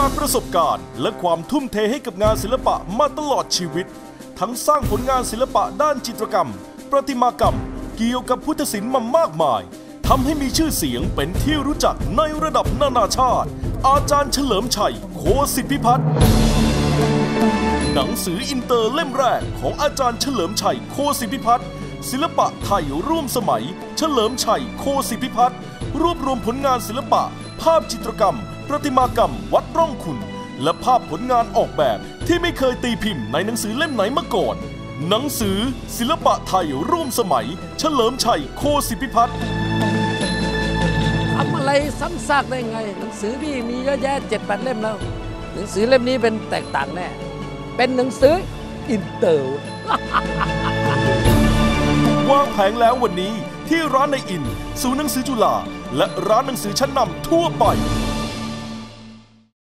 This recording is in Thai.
จากประสบการณ์และความทุ่มเทให้กับงานศิลปะมาตลอดชีวิต ทั้งสร้างผลงานศิลปะด้านจิตรกรรม ประติมากรรม เกี่ยวกับพุทธศิลป์มามากมายทำให้มีชื่อเสียงเป็นที่รู้จักในระดับนานาชาติ อาจารย์เฉลิมชัย โคสิทธิพิพัฒน์หนังสืออินเตอร์เล่มแรกของอาจารย์เฉลิมชัย โคสิทธิพิพัฒน์ศิลปะไทยร่วมสมัย เฉลิมชัย โคสิทธิพิพัฒน์รวบรวมผลงานศิลปะ ภาพจิตรกรรม ประติมากรรมวัดร่องคุณและภาพผลงานออกแบบที่ไม่เคยตีพิมพ์ในหนังสือเล่มไหนมาก่อน หนังสือศิลปะไทยร่วมสมัย เฉลิมชัยโคสิทธิพิพัฒน์ทำอะไรซ้ำซากได้ไง หนังสือพี่มีเยอะแยะเจ็ดแปดเล่มแล้ว หนังสือเล่มนี้เป็นแตกต่างแน่ เป็นหนังสืออินเตอร์วางแผงแล้ววันนี้ที่ร้านในอิน ศูนย์หนังสือจุฬาและร้านหนังสือชั้นนำทั่วไป